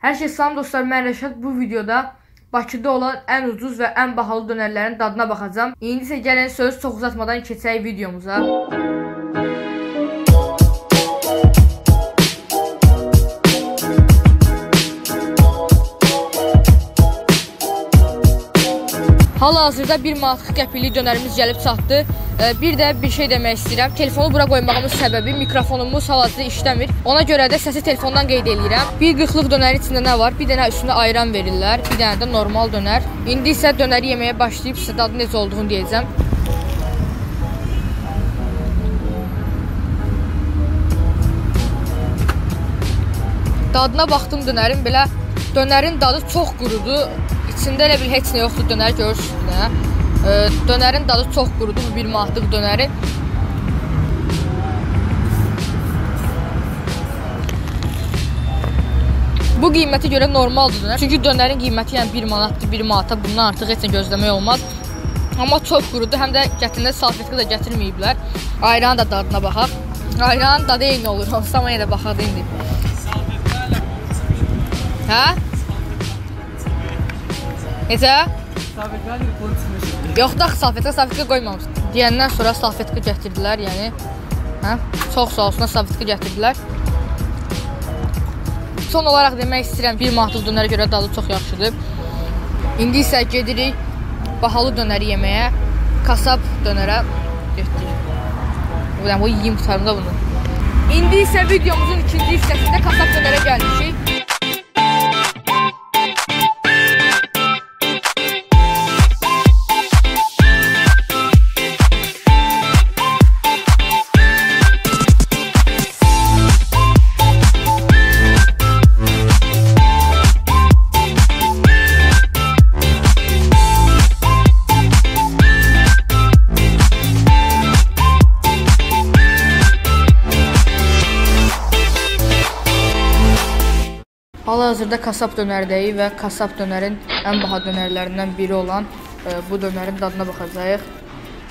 Hər şey salam dostlar, mən Rəşad. Bu videoda Bakıda olan ən ucuz və ən bahalı dönərlərin dadına baxacağam. İndi isə gəlin söz çox uzatmadan keçək videomuza. Hal-hazırda 1 manat 40 qəpiklik dönərimiz gəlib çatdı. Bir də bir şey demək istəyirəm. Telefonu bura qoymağımın səbəbi mikrofonumuz hal-hazırda işləmir. Ona görə də səsi telefondan qeyd eləyirəm. 1 40-lıq dönərin içində nə var? Bir dənə üstünə ayran verirlər, bir dənə də normal dönər. İndi isə dönəri yeməyə başlayıb sizə dadı necə olduğunu deyəcəm. Dadına baxdım dönərin belə dönərin dadı çox qurudur. İçində elə bil heç nə yoxdur dönər görürsüz nə. E, dönərin dadı çox qurudur bu 1 manatlıq dönərin. Bu qiymətə görə normaldır dönər. Çünki dönərin qiyməti yəni 1 manatdır, 1 manata bundan artıq heç nə gözləmək olmaz. Amma çox qurudur, həm də gətirində salfetka da gətirməyiblər. Ayranın da dadına baxaq. Ayranın dadı eyni olur. Olsam yenə də baxaq indi. Hə? Necə? Sabitlər pul çıxmış. Yox da salfetka, salfetka qoymamışdım. Deyəndən sonra salfetka gətirdilər, yəni. Hə? Çox sağ olsunlar salfetka gətirdilər. Son olaraq demək istəyirəm 1 manatlıq dönərə görə dadı çox yaxşıdır. İndi isə gedirik bahalı dönəri yeməyə. Kasab dönərə getdik. Bu da bu yeyim tutarım da bunu. İndi isə videomuzun ikinci hissəsində kasab dönərə gəlmişik. Hal-hazırda kasab dönərdəyik və kasab dönərin ən baha dönərlərindən biri olan e, bu dönərin dadına baxacağıq.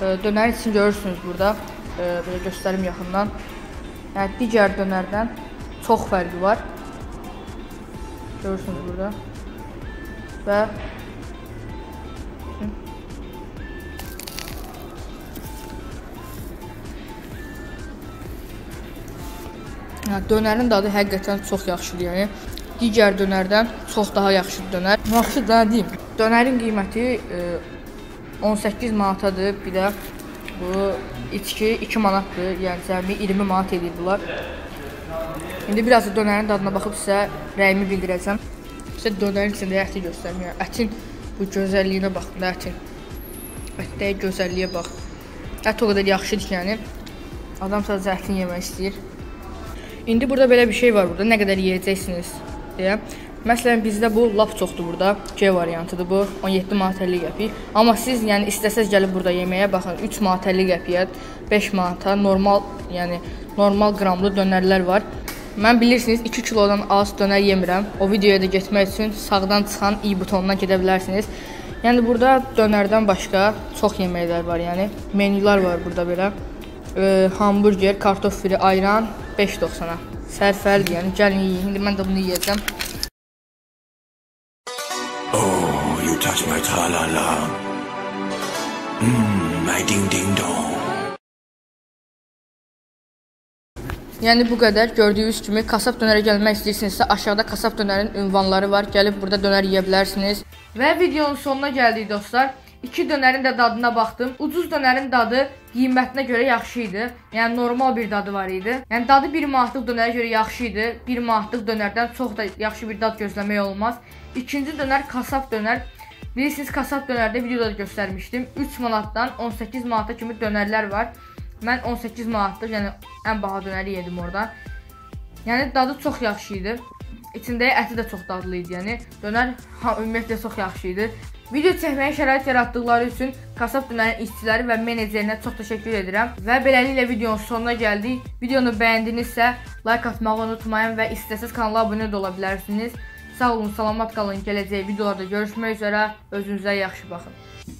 E, dönərin içini görürsünüz burada. E, belə göstərim yaxından. Yəni digər dönərdən çox fərqi var. Görürsünüz burada. Və Yəni dönərin dadı həqiqətən çox yaxşıdır. Yəni digər dönərdən çox daha yaxşıdır dönər. Yaxşı da deyim. Dönərin qiyməti e, 18 manatadır. Bir də bu içki 2 manatdır. Yəni cəmi 20 manat edir bunlar. İndi biraz da dönərin dadına baxıb sizə rəyimi bildirəcəm. Sizə dönərin içində əti göstərim. Yəni ətin bu gözəlliyinə baxın ətin. Ətdə gözəlliyə bax. Ət o qədər yaxşıdır ki, yəni adam sadəcə ətini yemək istəyir. İndi burada belə bir şey var burada. Nə qədər yeyəcəksiniz deyə. Məsələn bizdə bu lap çoxdur burada. G variantıdır bu. 17 manat 50 qəpik. Amma siz yəni istəsəz gəlib burada yeməyə baxın 3 manat 50 qəpiyə, 5 manata normal, yəni normal qramlı dönərlər var. Mən bilirsiniz 2 kilodan az dönər yemirəm. O videoya da getmək üçün sağdan çıxan i butonundan gedə bilərsiniz. Yəni burada dönərdən başqa çox yeməklər var, yəni menyular var burada belə. E, hamburger, kartof fri, ayran 5.90-a. Sərfəlidir, yəni gəlin yeyin. İndi mən də bunu yeyəcəm. Oh, you touch my tra-la-la. Mmm, my ding-ding-dong. Yəni bu qədər. Gördüyünüz kimi kasab dönərə gəlmək istəyirsinizsə, aşağıda kasab dönərin ünvanları var. Gəlib burada dönər yeyə bilərsiniz. Və videonun sonuna gəldik dostlar. İki dönərin də dadına baxdım. Ucuz dönərin dadı qiymətinə görə yaxşı idi. Yəni normal bir dadı var idi. Yəni dadı 1 manatlıq dönərə görə yaxşı idi. 1 manatlıq dönərdən çox da yaxşı bir dad gözləmək olmaz. İkinci dönər kasab dönər. Bilirsiniz kasab dönərdə videoda da göstərmişdim. 3 manatdan 18 manata kimi dönərlər var. Mən 18 manatlıq, yəni ən baha dönəri yedim orada. Yəni dadı çox yaxşı idi. İçində əti də çox dadlı idi. Yəni dönər ha, ümumiyyətlə çox yaxşı idi. Video çəkməyə şərait yaratdıqları üçün kasab dönərin işçiləri və menecerinə çox təşəkkür edirəm. Və beləliklə videonun sonuna gəldik. Videonu bəyəndinizsə, like atmağı unutmayın və istəsəz kanala abunə də ola bilərsiniz. Sağ olun, salamat qalın. Gələcək videolarda görüşmək üzrə. Özünüzə yaxşı baxın.